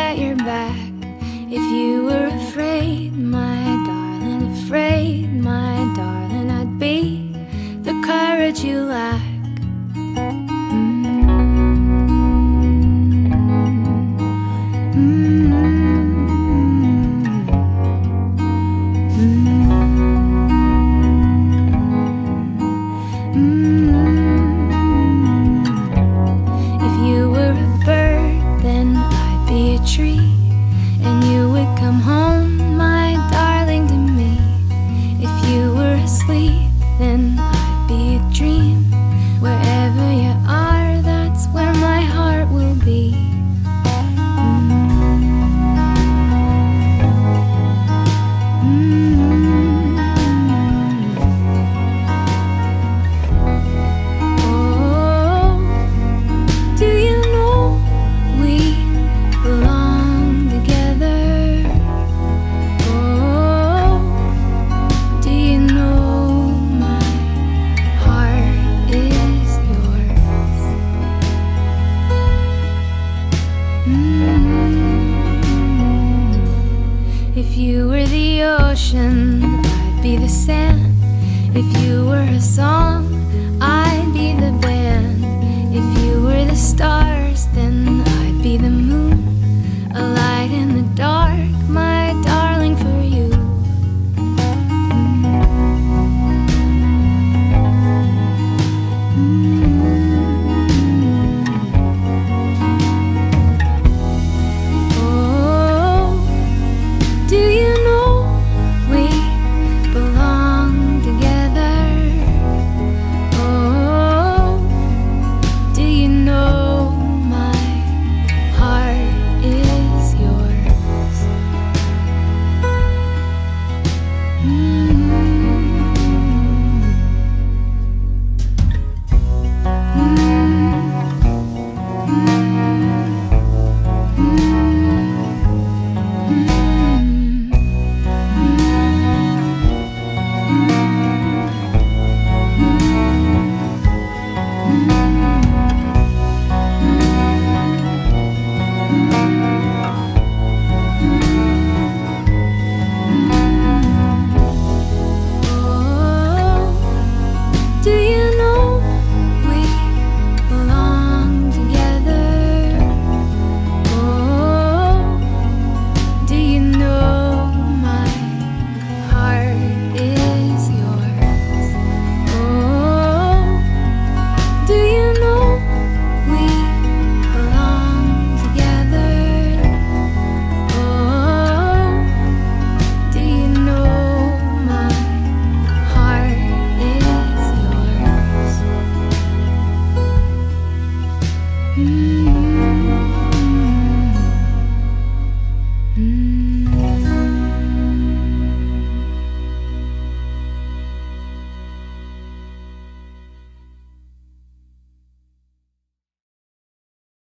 at your back if you were afraid, my darling, afraid, my darling, I'd be the courage you lack. tree. were the ocean, I'd be the sand. If you were a song, I'd be the best.